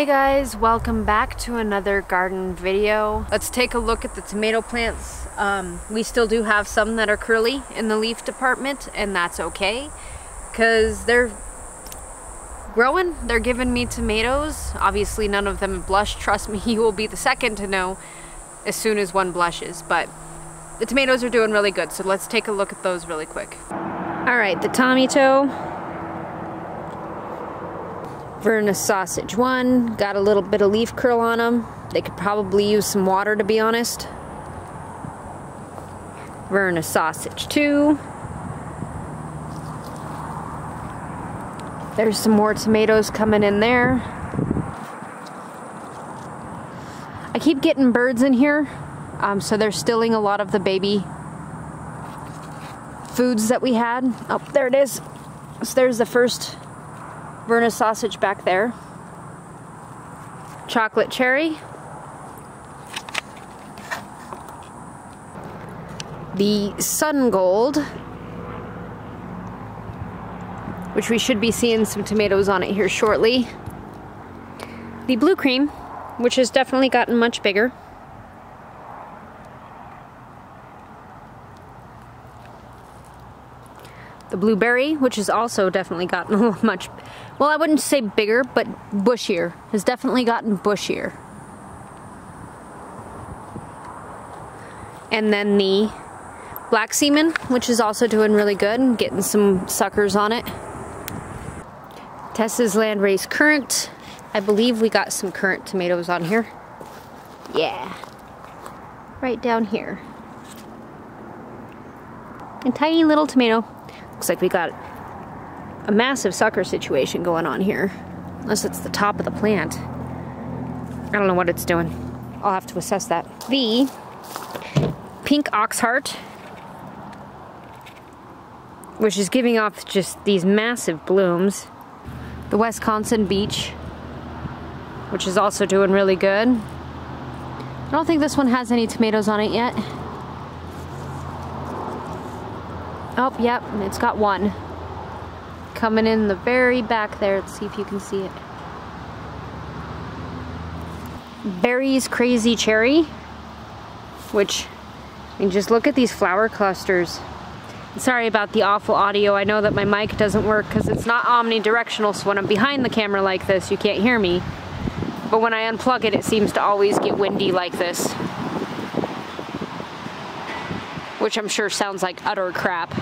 Hey guys, welcome back to another garden video. Let's take a look at the tomato plants. Um, we still do have some that are curly in the leaf department and that's okay because they're growing. They're giving me tomatoes. Obviously none of them blush. Trust me, you will be the second to know as soon as one blushes. But the tomatoes are doing really good so let's take a look at those really quick. Alright, the tomato Vernissage one, got a little bit of leaf curl on them. They could probably use some water to be honest. Vernissage two. There's some more tomatoes coming in there. I keep getting birds in here, um, so they're stilling a lot of the baby foods that we had. Oh, there it is. So there's the first Vernissage back there. Chocolate cherry. The sun gold, which we should be seeing some tomatoes on it here shortly. The blue cream, which has definitely gotten much bigger. The blueberry, which has also definitely gotten much, well I wouldn't say bigger, but bushier. Has definitely gotten bushier. And then the black sea man, which is also doing really good, and getting some suckers on it. Tessa's Landrace Currant. I believe we got some currant tomatoes on here. Yeah. Right down here. A tiny little tomato. Looks like we got a massive sucker situation going on here. Unless it's the top of the plant. I don't know what it's doing. I'll have to assess that. The pink oxheart, which is giving off just these massive blooms. The Wisconsin beach, which is also doing really good. I don't think this one has any tomatoes on it yet. Oh, yep, it's got one. Coming in the very back there. Let's see if you can see it. Barry's Crazy Cherry, which, I mean, just look at these flower clusters. Sorry about the awful audio. I know that my mic doesn't work because it's not omnidirectional, so when I'm behind the camera like this, you can't hear me. But when I unplug it, it seems to always get windy like this. Which I'm sure sounds like utter crap.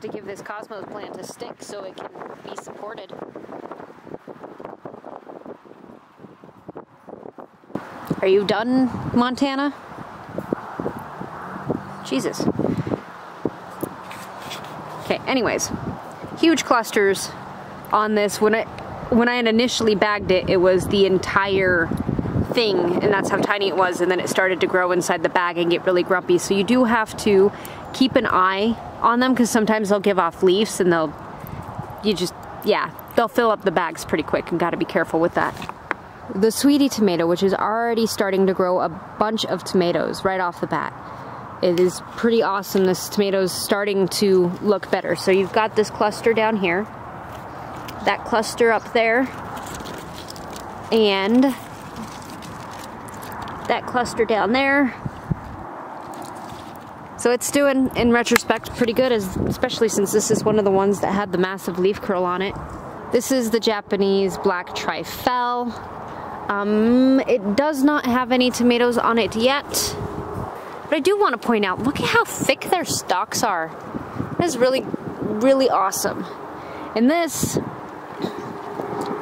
to give this Cosmos plant a stick so it can be supported. Are you done, Montana? Jesus. Okay, anyways, huge clusters on this. When I when I had initially bagged it, it was the entire thing, and that's how tiny it was, and then it started to grow inside the bag and get really grumpy. So you do have to keep an eye on them because sometimes they'll give off leaves and they'll, you just, yeah, they'll fill up the bags pretty quick and gotta be careful with that. The sweetie tomato, which is already starting to grow a bunch of tomatoes right off the bat. It is pretty awesome. This tomato's starting to look better. So you've got this cluster down here, that cluster up there, and that cluster down there, so it's doing, in retrospect, pretty good, as, especially since this is one of the ones that had the massive leaf curl on it. This is the Japanese Black Trifle. Um, it does not have any tomatoes on it yet. But I do want to point out, look at how thick their stalks are. That is really, really awesome. And this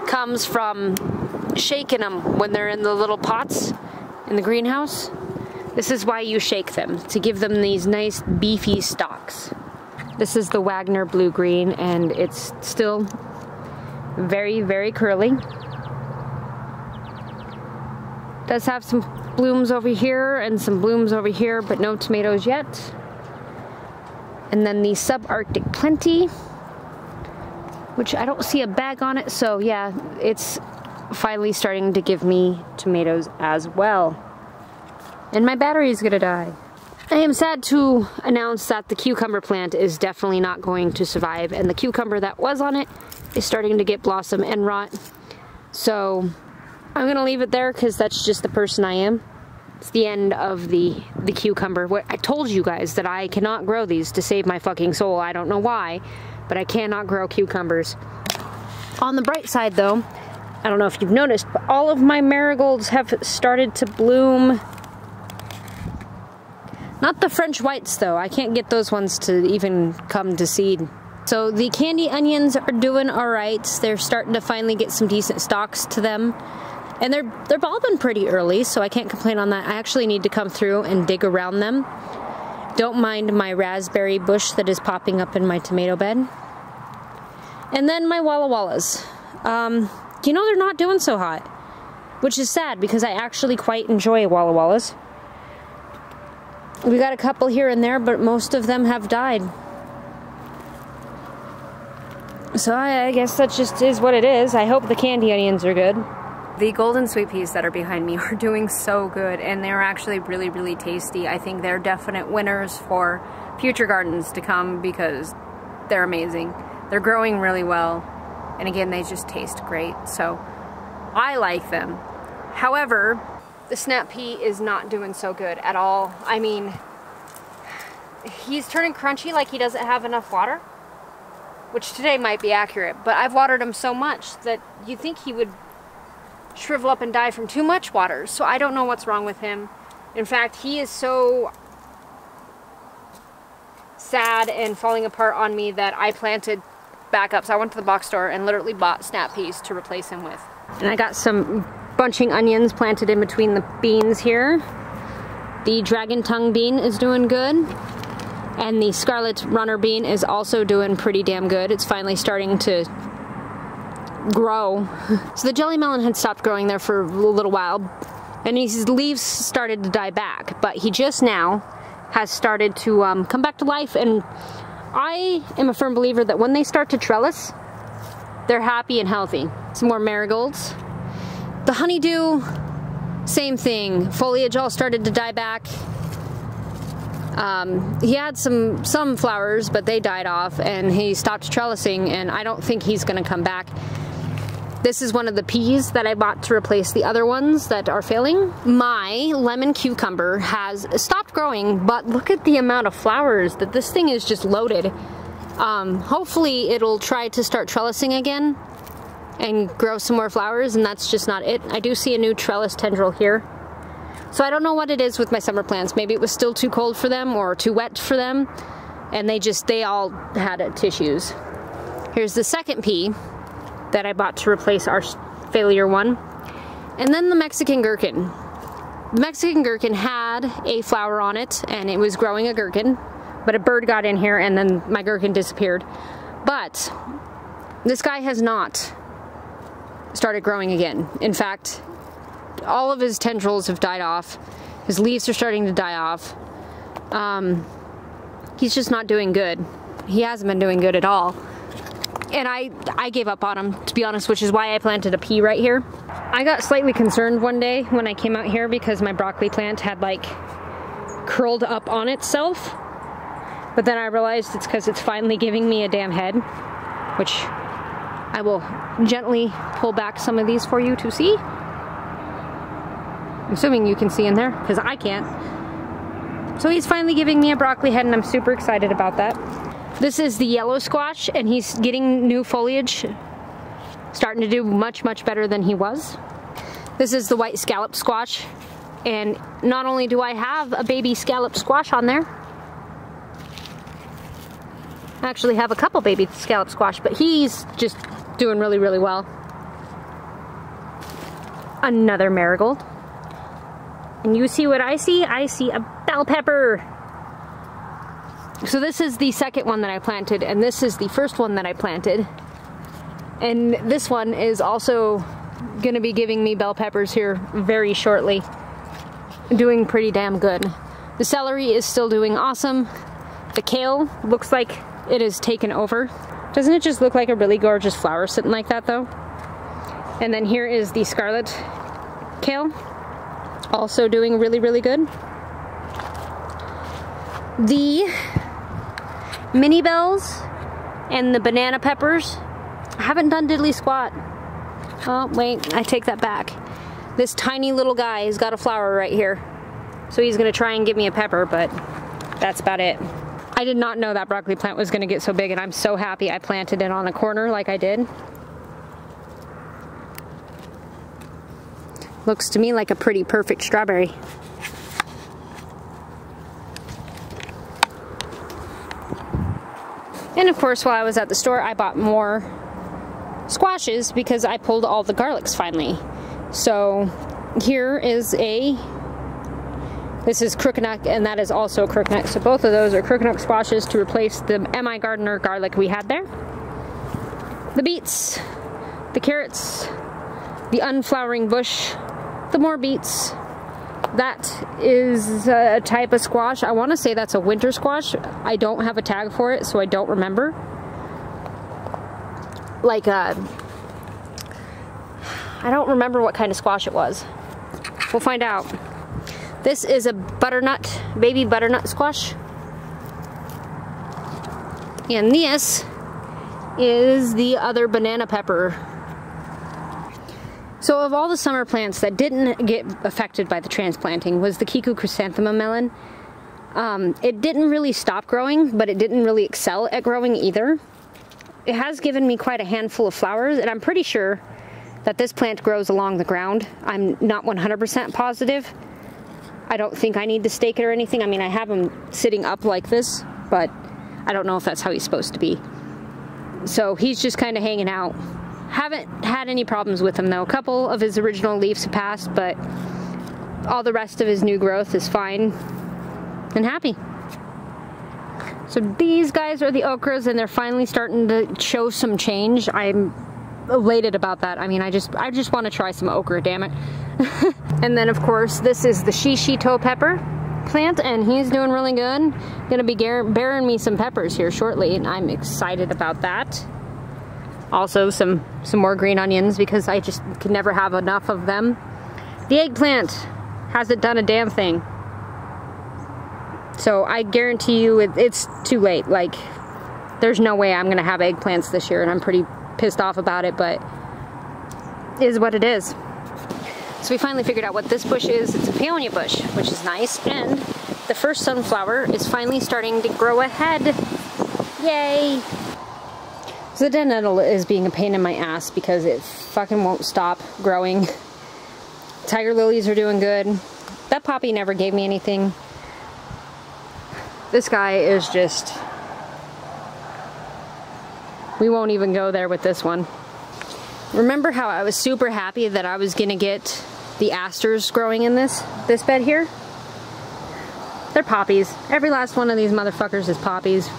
comes from shaking them when they're in the little pots in the greenhouse. This is why you shake them, to give them these nice beefy stalks. This is the Wagner blue green and it's still very, very curly. Does have some blooms over here and some blooms over here, but no tomatoes yet. And then the subarctic plenty, which I don't see a bag on it, so yeah, it's finally starting to give me tomatoes as well. And my battery is gonna die. I am sad to announce that the cucumber plant is definitely not going to survive and the cucumber that was on it is starting to get blossom and rot. So I'm gonna leave it there because that's just the person I am. It's the end of the, the cucumber. I told you guys that I cannot grow these to save my fucking soul. I don't know why, but I cannot grow cucumbers. On the bright side though, I don't know if you've noticed, but all of my marigolds have started to bloom not the French whites though. I can't get those ones to even come to seed. So the candy onions are doing all right. They're starting to finally get some decent stalks to them. And they're they're bulbing pretty early, so I can't complain on that. I actually need to come through and dig around them. Don't mind my raspberry bush that is popping up in my tomato bed. And then my Walla Wallas. Um, you know they're not doing so hot, which is sad because I actually quite enjoy Walla Wallas. We got a couple here and there, but most of them have died. So I, I, guess that just is what it is. I hope the candy onions are good. The golden sweet peas that are behind me are doing so good and they're actually really, really tasty. I think they're definite winners for future gardens to come because they're amazing. They're growing really well and again, they just taste great. So I like them. However, the snap pea is not doing so good at all. I mean, he's turning crunchy like he doesn't have enough water, which today might be accurate, but I've watered him so much that you think he would shrivel up and die from too much water. So I don't know what's wrong with him. In fact, he is so sad and falling apart on me that I planted backups. I went to the box store and literally bought snap peas to replace him with. And I got some bunching onions planted in between the beans here. The dragon tongue bean is doing good. And the scarlet runner bean is also doing pretty damn good. It's finally starting to grow. So the jelly melon had stopped growing there for a little while and his leaves started to die back, but he just now has started to um, come back to life and I am a firm believer that when they start to trellis, they're happy and healthy. Some more marigolds. The honeydew, same thing. Foliage all started to die back. Um, he had some some flowers, but they died off, and he stopped trellising, and I don't think he's going to come back. This is one of the peas that I bought to replace the other ones that are failing. My lemon cucumber has stopped growing, but look at the amount of flowers that this thing is just loaded. Um, hopefully it'll try to start trellising again and grow some more flowers and that's just not it. I do see a new trellis tendril here. So I don't know what it is with my summer plants. Maybe it was still too cold for them or too wet for them and they just, they all had tissues. Here's the second pea that I bought to replace our failure one. And then the Mexican gherkin. The Mexican gherkin had a flower on it and it was growing a gherkin, but a bird got in here and then my gherkin disappeared. But this guy has not started growing again. In fact, all of his tendrils have died off. His leaves are starting to die off. Um, he's just not doing good. He hasn't been doing good at all. And I, I gave up on him, to be honest, which is why I planted a pea right here. I got slightly concerned one day when I came out here because my broccoli plant had like curled up on itself. But then I realized it's because it's finally giving me a damn head, which I will gently pull back some of these for you to see. I'm assuming you can see in there, because I can't. So he's finally giving me a broccoli head and I'm super excited about that. This is the yellow squash and he's getting new foliage. Starting to do much, much better than he was. This is the white scallop squash. And not only do I have a baby scallop squash on there, Actually have a couple baby scallop squash, but he's just doing really, really well. Another marigold. And you see what I see? I see a bell pepper. So this is the second one that I planted, and this is the first one that I planted. And this one is also gonna be giving me bell peppers here very shortly. Doing pretty damn good. The celery is still doing awesome. The kale looks like it is taken over. Doesn't it just look like a really gorgeous flower sitting like that though? And then here is the scarlet kale, also doing really, really good. The mini bells and the banana peppers. I haven't done diddly squat. Oh, wait, I take that back. This tiny little guy has got a flower right here. So he's gonna try and give me a pepper, but that's about it. I did not know that broccoli plant was gonna get so big and I'm so happy I planted it on a corner like I did. Looks to me like a pretty perfect strawberry. And of course, while I was at the store, I bought more squashes because I pulled all the garlics finally. So here is a, this is crookneck and that is also crookneck. So both of those are crookneck squashes to replace the MI Gardener garlic we had there. The beets, the carrots, the unflowering bush, the more beets, that is a type of squash. I want to say that's a winter squash. I don't have a tag for it, so I don't remember. Like uh, I don't remember what kind of squash it was. We'll find out. This is a butternut, baby butternut squash. And this is the other banana pepper so of all the summer plants that didn't get affected by the transplanting was the Kiku chrysanthemum melon. Um, it didn't really stop growing, but it didn't really excel at growing either. It has given me quite a handful of flowers, and I'm pretty sure that this plant grows along the ground. I'm not 100% positive. I don't think I need to stake it or anything. I mean, I have him sitting up like this, but I don't know if that's how he's supposed to be. So he's just kind of hanging out haven't had any problems with him though. A couple of his original leaves have passed, but all the rest of his new growth is fine and happy. So these guys are the okras and they're finally starting to show some change. I'm elated about that. I mean, I just I just want to try some okra, damn it. and then of course, this is the shishito pepper plant and he's doing really good. Gonna be bearing me some peppers here shortly and I'm excited about that also some, some more green onions because I just could never have enough of them. The eggplant hasn't done a damn thing. So I guarantee you it, it's too late. Like, there's no way I'm gonna have eggplants this year and I'm pretty pissed off about it, but is what it is. So we finally figured out what this bush is. It's a peonia bush, which is nice. And the first sunflower is finally starting to grow ahead. Yay! So the dead nettle is being a pain in my ass because it fucking won't stop growing. Tiger lilies are doing good. That poppy never gave me anything. This guy is just... We won't even go there with this one. Remember how I was super happy that I was gonna get the asters growing in this, this bed here? They're poppies. Every last one of these motherfuckers is poppies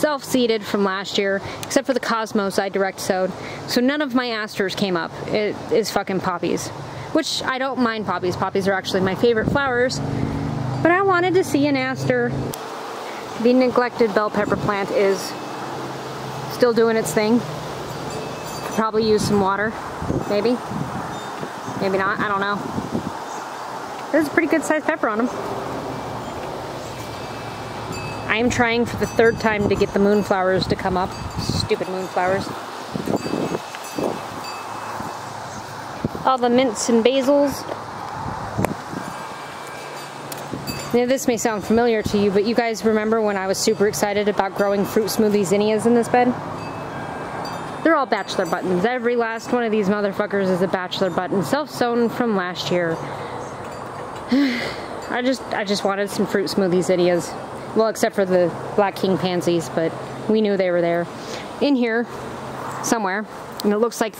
self-seeded from last year, except for the Cosmos I direct sowed. So none of my asters came up. It is fucking poppies. Which I don't mind poppies. Poppies are actually my favorite flowers. But I wanted to see an aster. The neglected bell pepper plant is still doing its thing. Could probably use some water. Maybe. Maybe not. I don't know. There's a pretty good sized pepper on them. I am trying for the third time to get the moonflowers to come up. Stupid moonflowers. All the mints and basils. Now this may sound familiar to you, but you guys remember when I was super excited about growing fruit smoothie zinnias in this bed? All bachelor buttons. Every last one of these motherfuckers is a bachelor button, self-sewn from last year. I just I just wanted some fruit smoothie zinnias. Well, except for the Black King pansies, but we knew they were there. In here, somewhere, and it looks like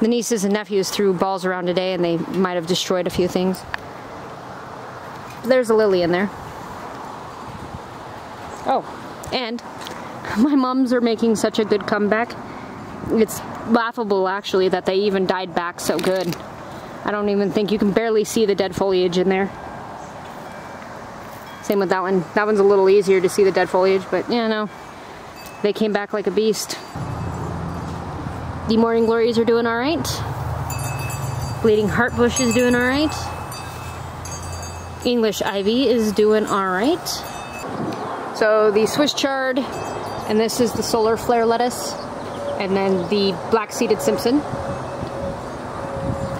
the nieces and nephews threw balls around today and they might have destroyed a few things. there's a lily in there. Oh, and my mums are making such a good comeback. It's laughable actually that they even died back so good. I don't even think you can barely see the dead foliage in there. Same with that one. That one's a little easier to see the dead foliage, but yeah, no. They came back like a beast. The morning glories are doing all right. Bleeding heart bush is doing all right. English ivy is doing all right. So the Swiss chard, and this is the solar flare lettuce, and then the black seeded Simpson.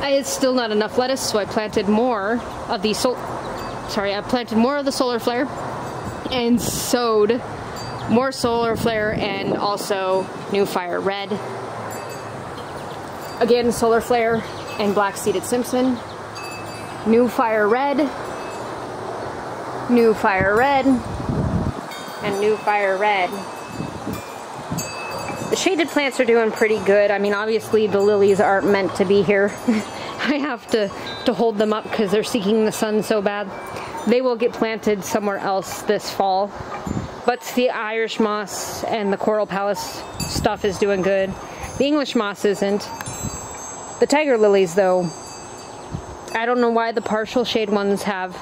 Uh, it's still not enough lettuce, so I planted more of the sol sorry, I planted more of the solar flare and sowed more solar flare and also new fire red. Again, solar flare and black seeded Simpson. New fire red. New fire red. And new fire red. Shaded plants are doing pretty good. I mean, obviously the lilies aren't meant to be here. I have to, to hold them up because they're seeking the sun so bad. They will get planted somewhere else this fall. But the Irish moss and the coral palace stuff is doing good. The English moss isn't. The tiger lilies though, I don't know why the partial shade ones have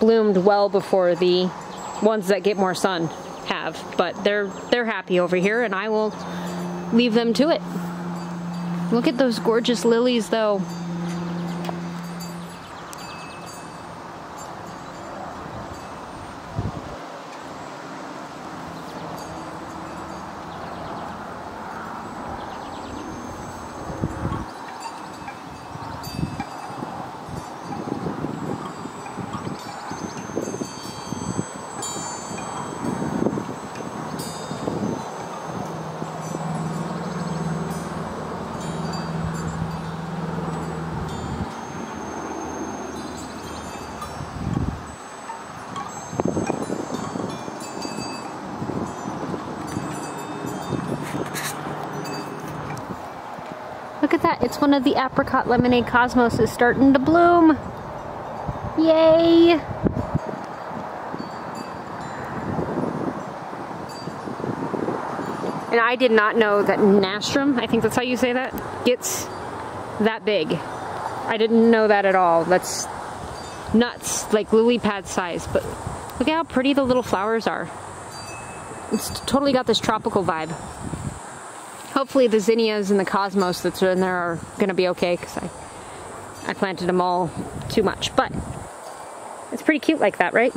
bloomed well before the ones that get more sun have, but they're they're happy over here and I will leave them to it. Look at those gorgeous lilies though. That, it's one of the apricot lemonade cosmos is starting to bloom. Yay! And I did not know that Nastrum, I think that's how you say that, gets that big. I didn't know that at all. That's nuts, like lily pad size. But look at how pretty the little flowers are. It's totally got this tropical vibe hopefully the zinnias and the cosmos that's in there are gonna be okay because I, I planted them all too much. But it's pretty cute like that, right?